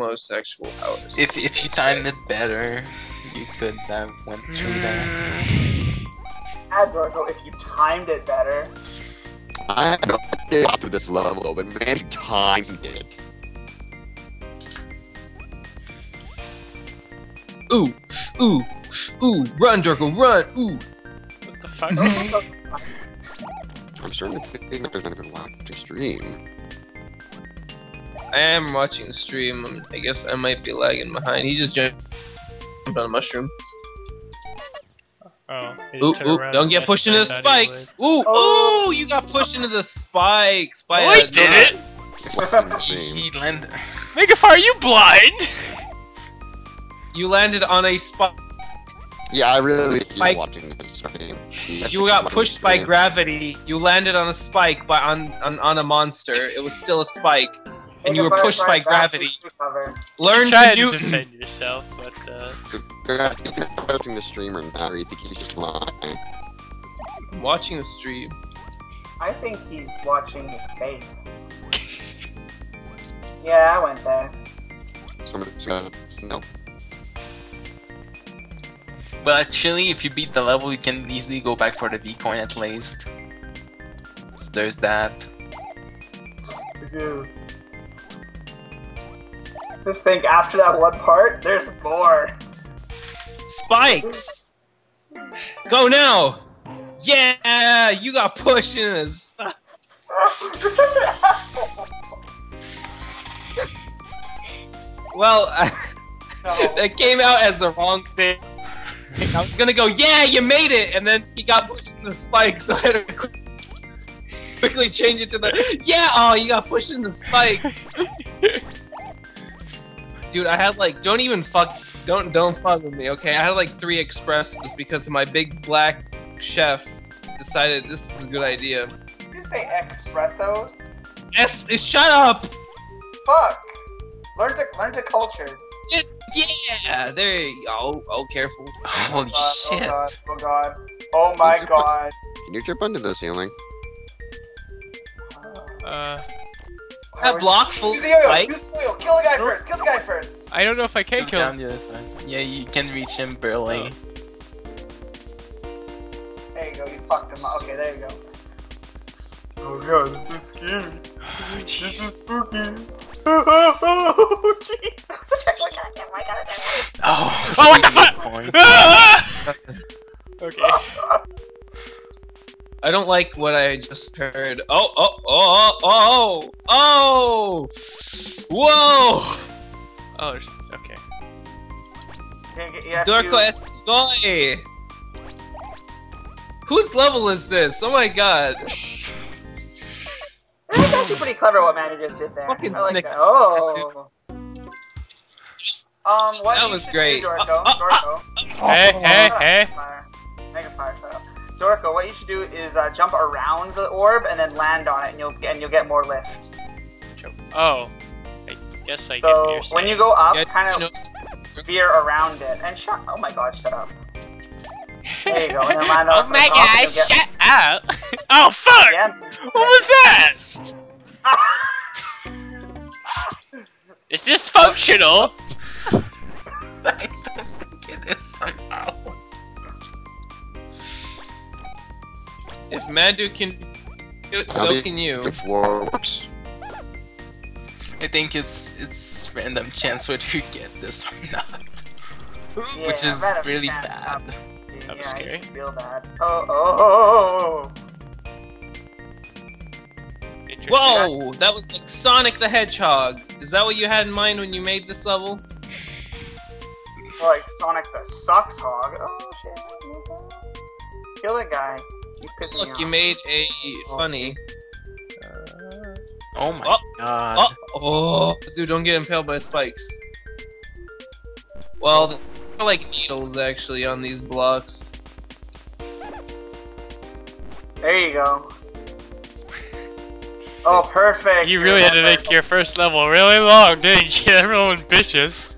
homosexual powers. If if you timed it better, you could have went through that. Mm. Yeah, Dorko, if you timed it better. I don't get to this level, but man, you timed it. Ooh, ooh, ooh, run, Dorko, run, ooh. What the fuck? I'm starting to think that there's not even watch to stream. I am watching the stream. I guess I might be lagging behind. He just jumped on a mushroom. Oh, Ooh, ooh, don't get pushed into the thought he spikes. Ooh, Oh. ooh, you got pushed into the spikes by Oh, a I did it. Fucking He, insane. he landed. would. Megafire, are you blind? You landed on a spike. Yeah, I really Spike. watching this stream. You got pushed by gravity. You landed on a spike by on, on on a monster. It was still a spike, and you were pushed by gravity. to cover. Learn Try to to Newton. defend yourself, but uh, Guys, you think I'm watching the stream or not, or you think he's just lying? I'm watching the stream. I think he's watching his face. Yeah, I went there. Somebody's no. But actually, if you beat the level, you can easily go back for the V coin at least. So there's that. Goose. Just think, after that one part, there's more. Spikes. Go now. Yeah, you got pushed in. Well, No. that came out as the wrong thing. I was gonna go, yeah, you made it, and then he got pushed in the spike, so I had to quickly change it to the, yeah, oh, you got pushed in the spike. Dude, I had like, don't even fuck, don't don't fuck with me, okay? I had like three expresses because my big black chef decided this is a good idea. Did you say espressos? S, shut up. Fuck. Learn to learn to culture. Yeah, there you go. Oh, careful. Holy Oh shit. god, oh god. Oh my Did you put- god. Can you jump onto the ceiling? uh, That block full Use the yo-yo, spikes. use the yo-yo. Kill the guy first, kill the guy first. I don't know if I can Jump kill down him. the other side. Yeah, you can reach him barely. There you go, you fucked him up. Okay, there you go. Oh god, this is scary. Oh, jeez. is spooky. Oh, jeez. Oh, Oh, what the save fuck? point. Okay. I don't like what I just heard. Oh, oh, oh, oh, oh, oh! Whoa! Oh, okay. Can't get- you have to Dorko use- Estoy! Whose level is this? Oh my god. That's actually pretty clever what Manny just did there. Fucking I like snick- Oh. Um, what That was great. Do, Dorko, Uh, uh, Dorko. Hey, hey, hey. Fire. Mega fire, shut up. Dorko, what you should do is uh, jump around the orb and then land on it, and you'll and you'll get more lift. Oh. I guess I get So when you go up, Yeah, kind of know- veer around it and shut. Oh my god, shut up. There you go, and then land on oh my the top, and god, get- shut up! oh fuck! Yeah. What was that? Is this functional? If Mandew can do it, How so the- can you. The floor works. I think it's it's random chance whether you get this or not. Yeah, Which is really bad. not- That was yeah, I scary. feel bad. Oh, oh, oh, oh, Whoa! That was like Sonic the Hedgehog. Is that what you had in mind when you made this level? oh. Like Sonic the Sucks Hog. Oh shit. Kill that guy. You Look, you made a oh, funny. Oh my Oh, god. Oh, oh, dude, don't get impaled by spikes. Well, they're like needles actually on these blocks. There you go. Oh, perfect. You really had to make your first level really long, didn't you? Everyone ambitious.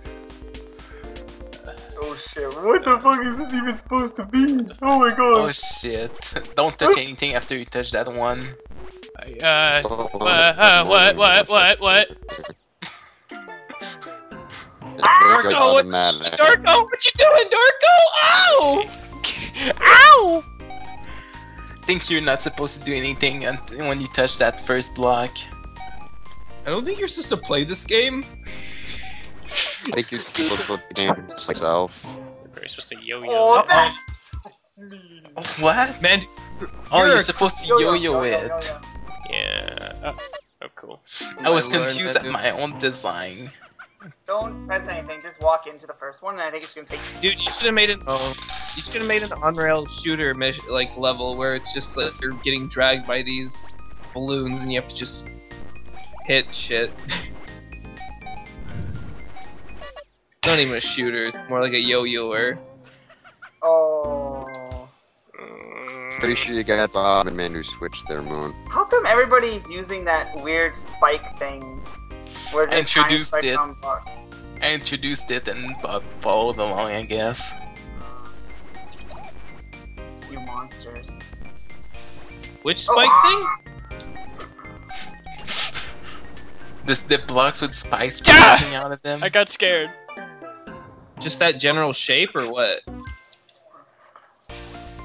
Oh shit! What the fuck is this even supposed to be? Oh my god. Oh shit. Don't touch anything after you touch that one. Uh, So, uh, uh, what, what, what, what? like Dorko, what. Dorko, what you doing, Dorko? Ow! Ow! I think you're not supposed to do anything un- when you touch that first block. I don't think you're supposed to play this game. I think you're supposed to play the game myself. We're supposed to yo-yo. Oh, that's mean. What? Man, Oh, You're you're supposed to Yo-yo, yo-yo yo-yo, it. yo-yo. Yeah. Oh, oh cool. I was confused at my own design. Don't press anything. Just walk into the first one, and I think it's gonna take. dude, you should have made an oh, you should have made an on-rail shooter like level where it's just like you're getting dragged by these balloons and you have to just hit shit. not even a shooter; it's more like a yo-yoer. Oh. Pretty sure you got Bob and Manu switched their moon. How come everybody's using that weird spike thing? Where the Introduced it. I introduced it and Bob followed along, I guess. You monsters. Which spike Oh. the, the blocks with spikes Ah! producing out of them. I got scared. Thing? Just that general shape, or what?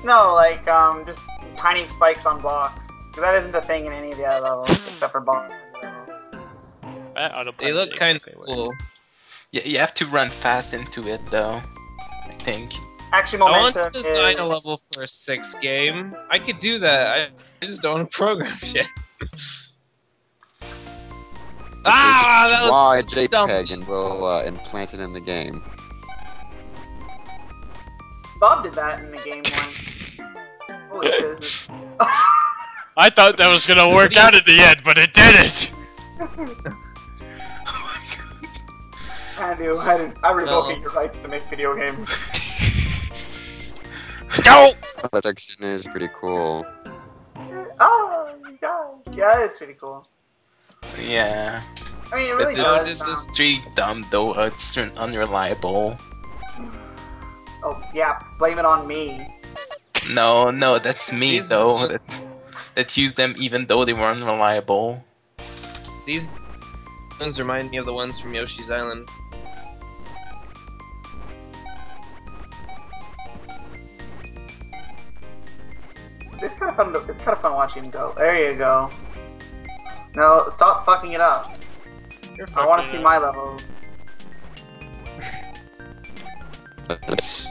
No, like um, just tiny spikes on blocks. 'Cause that isn't a thing in any of the other levels except for bomb levels. They look kind of cool. Yeah, you have to run fast into it though. I think. Actually, I want to design is... a level for a six game. I could do that. I, I just don't program shit. ah, that was Draw a dumb. JPEG and we'll uh, implant it in the game. Bob did that in the game once. I thought that was gonna work out at the end, but it didn't. I knew. I, didn't, I revoked No. your rights to make video games. Go! Oh, that section is pretty cool. oh, you died. Yeah, it's pretty cool. Yeah. I mean, it really it's- does. this sound- It's really dumb though. It's unreliable. Yeah, blame it on me. No, no, that's me These- though. That that used them even though they were unreliable. These ones remind me of the ones from Yoshi's Island. It's kind of fun. To, it's kind of fun watching him go. There you go. No, stop fucking it up. You're I want to see up. my levels. That's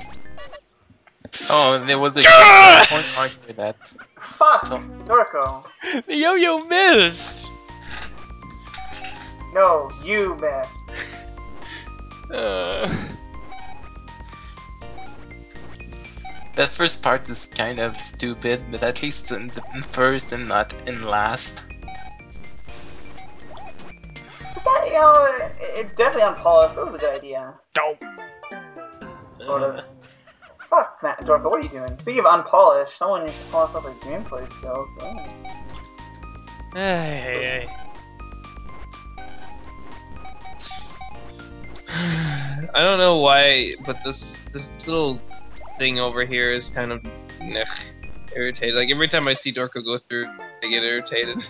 Oh, there was a Ah! point mark for that. Fuck, So- Norco. The yo-yo missed. No, you miss. Uh, That first part is kind of stupid, but at least in the in first and not in last. But that, you know, it, it's definitely unpolished. That was a good idea. don't. Sort of. Matt Dorko, what are you doing? Speaking of unpolished, someone needs to polish up their gameplay skills. Oh. Hey, hey, hey. I don't know why, but this this little thing over here is kind of ugh, irritated. Like every time I see Dorko go through, I get irritated.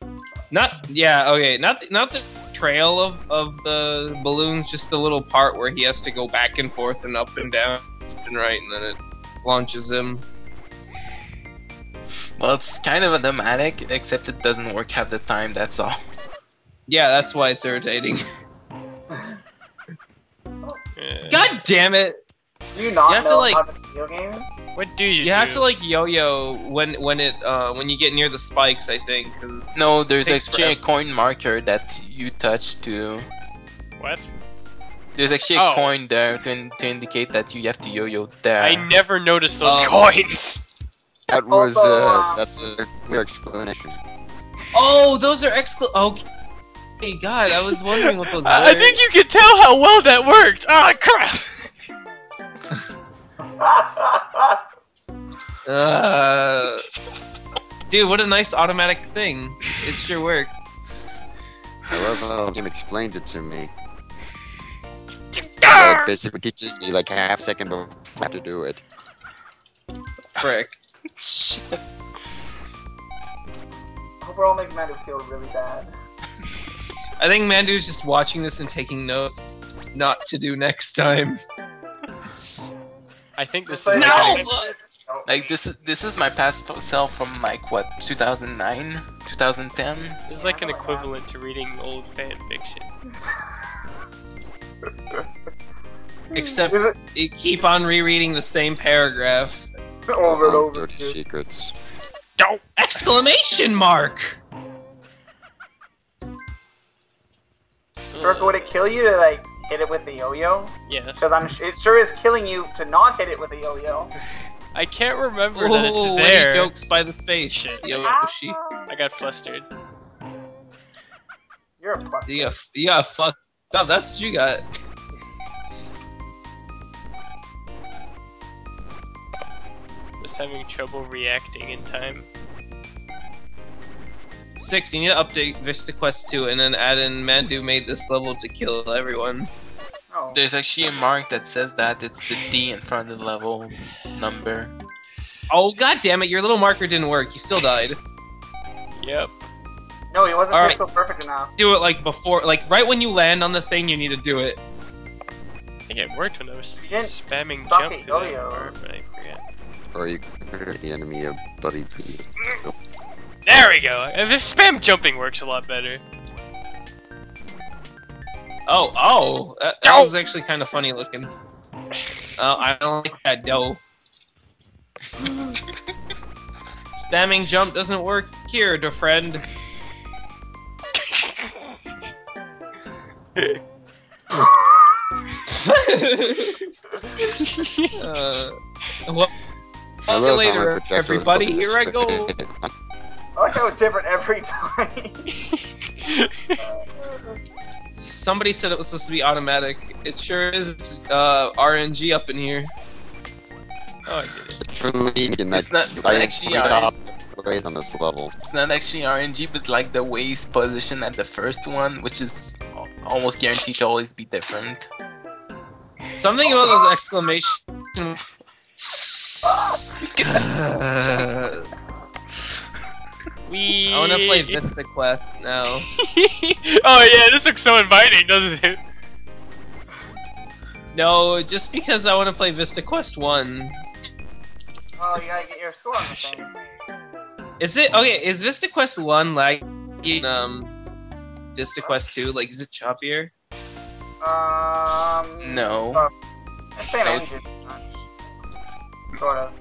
Not yeah, okay, not not the trail of of the balloons, just the little part where he has to go back and forth and up and down, and right, and then it launches him. Well, it's kind of automatic, except it doesn't work half the time. That's all. Yeah, that's why it's irritating. God damn it! Do you not You have to, know like- how to video game? What do you You have to like yo-yo when when it uh when you get near the spikes, I think, because No, there's Takes actually a coin marker that you touch to. What? There's actually a Oh. coin there to, in- to indicate that you have to yo-yo there. I never noticed those Um, coins. that was uh, that's a clear explanation. Oh, those are excla. Okay. Hey, God, I was wondering what those were. I I think you can tell how well that worked. Ah, crap. Uh, dude, what a nice automatic thing. It sure worked. I love how the game explains it to me. It basically teaches me like half second before I have to do it. Frick. Hope we're all making Matt feel really bad. I think Mandew's just watching this and taking notes. Not to do next time. I think this Just is like- No! Oh, Like this is this is my past self from like what 2009, 2010. This is like an equivalent to reading old fan fiction. Except it you keep on rereading the same paragraph. over and over? dirty again? secrets. Don't. Exclamation mark! Turk, would it kill you to like hit it with the yo-yo? Yeah. Because I'm it sure is killing you to not hit it with a yo-yo. I can't remember that it's Oh, there. any jokes by the space. Shit, yo, ah. Yoshi. I got flustered. You're a plus. You got, you got fucked up. That's what you got. Just having trouble reacting in time. Six, you need to update Vista Quest 2 and then add in Mandew made this level to kill everyone. Oh. There's actually a mark that says that it's the D in front of the level number. Oh god damn it, your little marker didn't work. You still died. Yep. No, he wasn't Alright. pixel perfect enough. Do it like before, like right when you land on the thing, you need to do it. I think it worked when I was spamming suck jump at to that yo-yos. part, but I forget. Or you can hurt the enemy a Buzzy Bee. There we go. The spam jumping works a lot better. Oh, oh, that, that Ow! was actually kind of funny looking. Oh, I don't like that dough. Spamming jump doesn't work here, dear friend. uh, well, I see you love how my later, everybody. Here I go. I like how it's different every time. Somebody said it was supposed to be automatic. It sure is uh, RNG up in here. Oh, I did it. For me, and that It's not- it's I not actually RNG. off the race on this level. It's not actually RNG, but like the way he's positioned at the first one, which is almost guaranteed to always be different. Something about those exclamation. Uh, We. I want to play Vista Quest now. oh yeah, this looks so inviting, doesn't it? No, just because I want to play Vista Quest One. Oh, you gotta get your score on the thing. Is it okay? Is Vista Quest One like um Vista Quest Two? Like, is it choppier? Um. No. uh, Same No, engine. Sort of.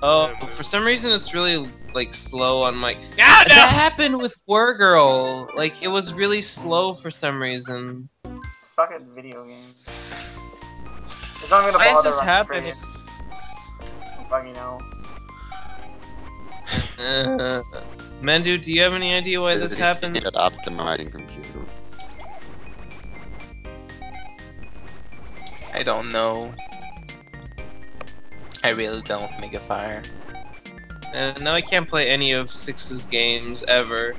Oh, for some reason it's really like slow on my. Ah, That no! happened with War Girl. Like, it was really slow for some reason. Suck at video games. It's not gonna Why is this running happening? Straight. Fucking know. Uh, Mandew, do you have any idea why this happened? At optimizing computer. I don't know. I really don't make a fire. And now I can't play any of Six's games ever.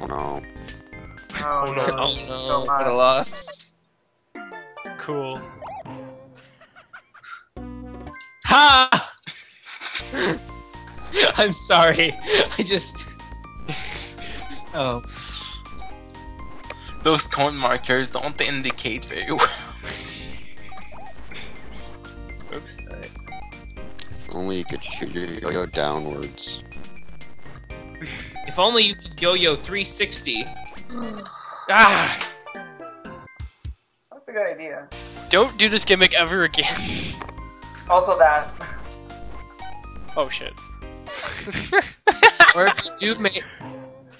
Oh no. Oh, no. Oh no. no, So what a much. loss. Cool. Ha! I'm sorry. I just. Oh. Those cone markers don't indicate very well. If only you could shoot your yo-yo downwards. If only you could yo yo 360. Ah! That's a good idea. Don't do this gimmick ever again. Also, that. oh shit. Or if you do make.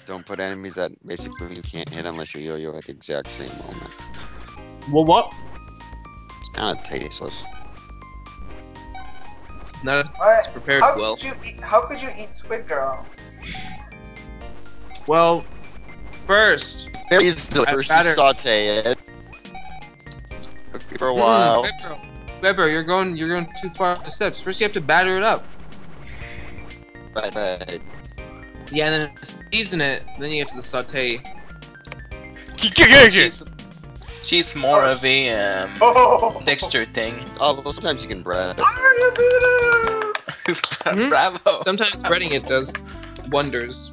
Don't put enemies that basically you can't hit unless you yo-yo at the exact same moment. Well, what? It's kind of tasteless. Not What? prepared How well. could you eat? How could you eat Squid Girl? Well, first. There is the I First you batter- saute it. For a while. Mm, Weber, you're going you're going too far up the steps. First you have to batter it up. But right. Yeah, and then season it, then you get to the saute. She's, she's more of a um, Oh! texture thing. Oh, well, sometimes you can bread it. Hmm? Bravo. Sometimes breading it does wonders.